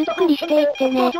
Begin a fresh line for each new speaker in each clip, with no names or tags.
ゆっくりしていってね。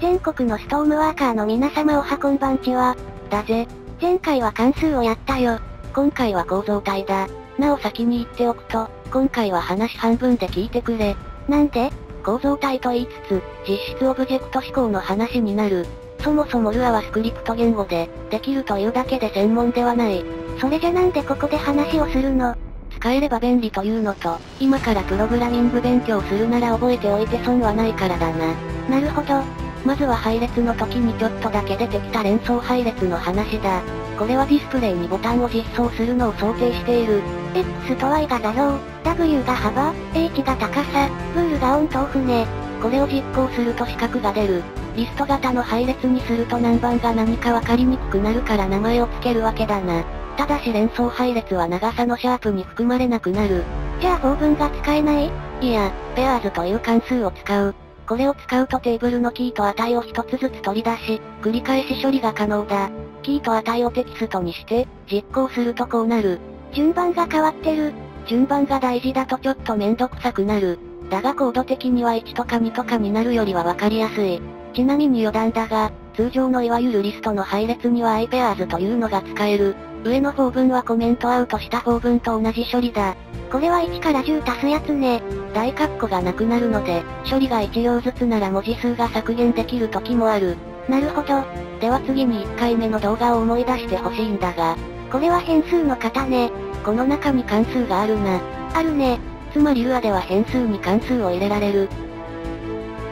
全国のストームワーカーの皆様おはこんばんちは。
だぜ。
前回は関数をやったよ。
今回は構造体だ。なお先に言っておくと、今回は話半分で聞いてくれ。
なんで？
構造体と言いつつ、実質オブジェクト思考の話になる。そもそもルアはスクリプト言語で、できるというだけで専門ではない。
それじゃなんでここで話をするの？
使えれば便利というのと、今からプログラミング勉強するなら覚えておいて損はないからだな。
なるほど。
まずは配列の時にちょっとだけ出てきた連想配列の話だ。これはディスプレイにボタンを実装するのを想定している。
X と Y が座標、W が幅、H が高さ、ブールがオンとオフね。
これを実行すると四角が出る。リスト型の配列にすると何番が何かわかりにくくなるから名前を付けるわけだな。ただし連想配列は長さのシャープに含まれなくなる。
じゃあ法文が使えない？
いや、ペアーズという関数を使う。これを使うとテーブルのキーと値を一つずつ取り出し、繰り返し処理が可能だ。キーと値をテキストにして、実行するとこうなる。
順番が変わってる。
順番が大事だとちょっとめんどくさくなる。だがコード的には1とか2とかになるよりはわかりやすい。ちなみに余談だが、通常のいわゆるリストの配列には iPairs というのが使える。上の法文はコメントアウトした法文と同じ処理だ。
これは1から10足すやつね。
大括弧がなくなるので、処理が1行ずつなら文字数が削減できる時もある。
なるほど。
では次に1回目の動画を思い出してほしいんだが。
これは変数の型ね。
この中に関数があるな。
あるね。
つまりルアでは変数に関数を入れられる。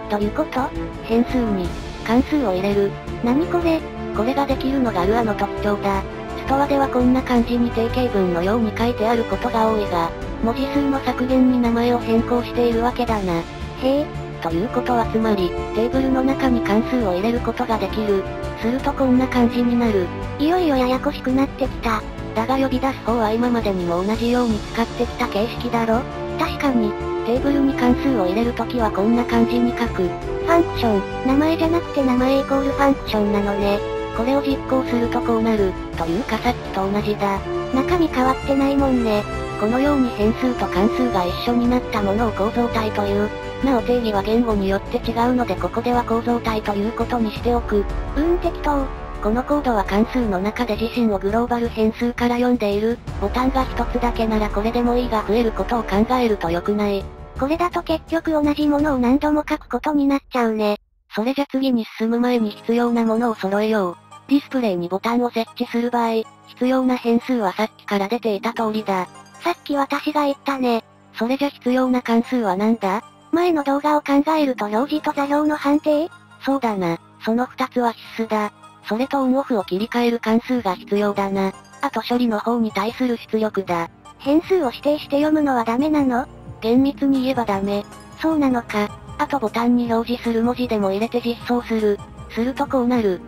どういうこと？
変数に関数を入れる。
何これ？
これができるのがルアの特徴だ。ストアではこんな感じに定型文のように書いてあることが多いが、文字数の削減に名前を変更しているわけだな。へ
え。
ということはつまり、テーブルの中に関数を入れることができる。するとこんな感じになる。
いよいよややこしくなってきた。
だが呼び出す方は今までにも同じように使ってきた形式だろ
確かに、
テーブルに関数を入れるときはこんな感じに書く。フ
ァンクション、名前じゃなくて名前イコールファンクションなのね。
これを実行するとこうなる、というかさっきと同じだ。
中身変わってないもんね。
このように変数と関数が一緒になったものを構造体という。なお定義は言語によって違うのでここでは構造体ということにしておく。
うーん適当。
このコードは関数の中で自身をグローバル変数から読んでいる。ボタンが一つだけならこれでもいいが増えることを考えると良くない。
これだと結局同じものを何度も書くことになっちゃうね。
それじゃ次に進む前に必要なものを揃えよう。ディスプレイにボタンを設置する場合、必要な変数はさっきから出ていた通りだ。
さっき私が言ったね。
それじゃ必要な関数は何だ？
前の動画を考えると表示と座標の判定？
そうだな。その二つは必須だ。それとオンオフを切り替える関数が必要だな。あと処理の方に対する出力だ。
変数を指定して読むのはダメなの？
厳密に言えばダメ。
そうなのか。
あとボタンに表示する文字でも入れて実装する。するとこうなる。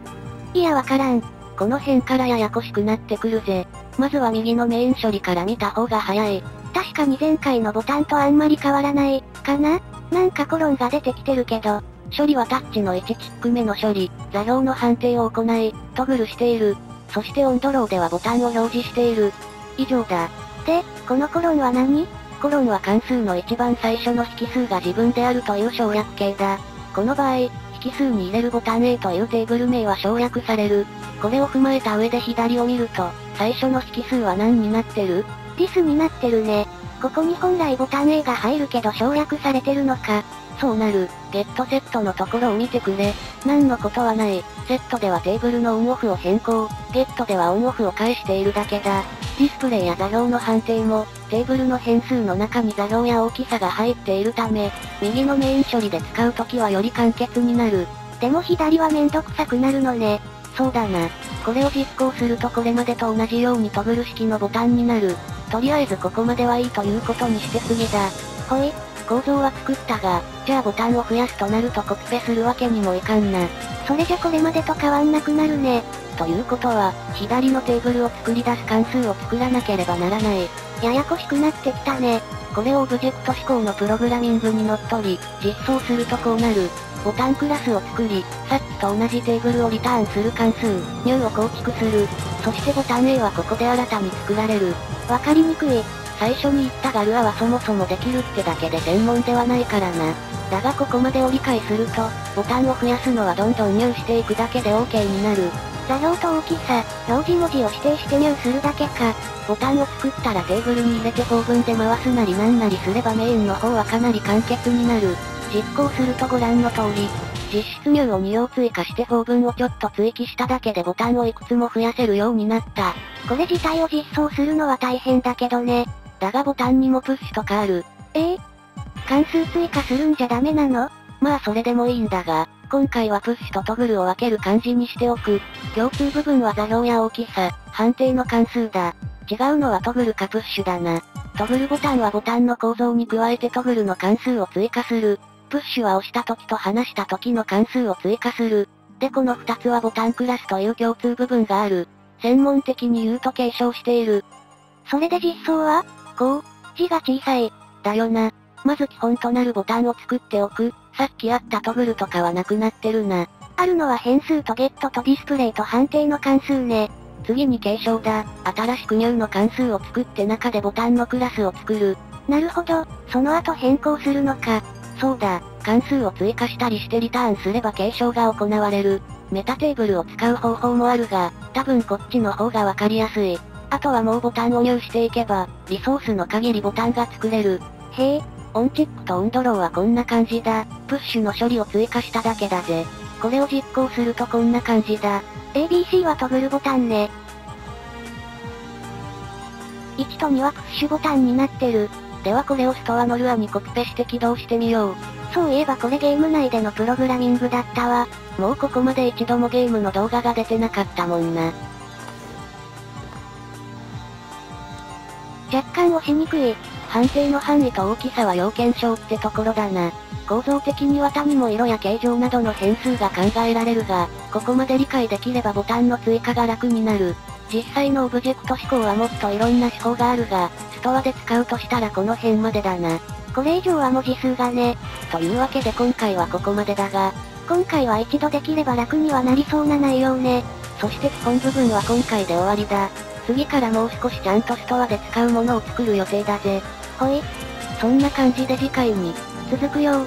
いやわからん。
この辺からややこしくなってくるぜ。まずは右のメイン処理から見た方が早い。
確かに前回のボタンとあんまり変わらない、かな？なんかコロンが出てきてるけど、
処理はタッチの1チック目の処理、座標の判定を行い、トグルしている。そしてオンドローではボタンを表示している。以上だ。
で、このコロンは何？
コロンは関数の一番最初の引数が自分であるという省略形だ。この場合、引数に入れるボタン A というテーブル名は省略される。これを踏まえた上で左を見ると、最初の引数は何になってる？
ディスになってるね。ここに本来ボタン A が入るけど省略されてるのか。
そうなる。ゲットセットのところを見てくれ。何のことはない。セットではテーブルのオンオフを変更。ゲットではオンオフを返しているだけだ。ディスプレイや座標の判定も、テーブルの変数の中に座標や大きさが入っているため、右のメイン処理で使うときはより簡潔になる。
でも左はめんどくさくなるのね。
そうだな。これを実行するとこれまでと同じようにトグル式のボタンになる。とりあえずここまではいいということにして次だ。
ほい。
構造は作ったが、じゃあボタンを増やすとなるとコピペするわけにもいかんな。
それじゃこれまでと変わんなくなるね。
ということは、左のテーブルを作り出す関数を作らなければならない。
ややこしくなってきたね。
これをオブジェクト思考のプログラミングにのっとり、実装するとこうなる。ボタンクラスを作り、さっきと同じテーブルをリターンする関数、ニューを構築する。そしてボタン A はここで新たに作られる。
わかりにくい。
最初に言ったガルアはそもそもできるってだけで専門ではないからな。だがここまでを理解すると、ボタンを増やすのはどんどん入していくだけで OK になる。
座標と大きさ、表示文字を指定して入するだけか。
ボタンを作ったらテーブルに入れて法文で回すなりなんなりすればメインの方はかなり簡潔になる。実行するとご覧の通り、実質入を2行追加して法文をちょっと追記しただけでボタンをいくつも増やせるようになった。
これ自体を実装するのは大変だけどね。
だがボタンにもプッシュとかある。
え？えー、関数追加するんじゃダメなの？
まあそれでもいいんだが、今回はプッシュとトグルを分ける感じにしておく。共通部分は座標や大きさ、判定の関数だ。違うのはトグルかプッシュだな。トグルボタンはボタンの構造に加えてトグルの関数を追加する。プッシュは押した時と離した時の関数を追加する。でこの2つはボタンクラスという共通部分がある。専門的に言うと継承している。
それで実装は？
こう
字が小さい。
だよな。まず基本となるボタンを作っておく。さっきあったトグルとかはなくなってるな。
あるのは変数とゲットとディスプレイと判定の関数ね。
次に継承だ。新しく入の関数を作って中でボタンのクラスを作る。
なるほど、その後変更するのか。
そうだ、関数を追加したりしてリターンすれば継承が行われる。メタテーブルを使う方法もあるが、多分こっちの方がわかりやすい。あとはもうボタンを入していけば、リソースの限りボタンが作れる。
へえ、
オンチェックとオンドローはこんな感じだ。プッシュの処理を追加しただけだぜ。これを実行するとこんな感じだ。
ABC はトグルボタンね。1と2はプッシュボタンになってる。
ではこれをストアのルアにコピペして起動してみよう。
そういえばこれゲーム内でのプログラミングだったわ。
もうここまで一度もゲームの動画が出てなかったもんな。
若干押しにくい。
判定の範囲と大きさは要件証ってところだな。構造的には谷も色や形状などの変数が考えられるが、ここまで理解できればボタンの追加が楽になる。実際のオブジェクト思考はもっといろんな思考があるが、ストアで使うとしたらこの辺までだな。
これ以上は文字数がね。
というわけで今回はここまでだが、
今回は一度できれば楽にはなりそうな内容ね。
そして基本部分は今回で終わりだ。次からもう少しちゃんとストアで使うものを作る予定だぜ。
ほい。
そんな感じで次回に、
続くよ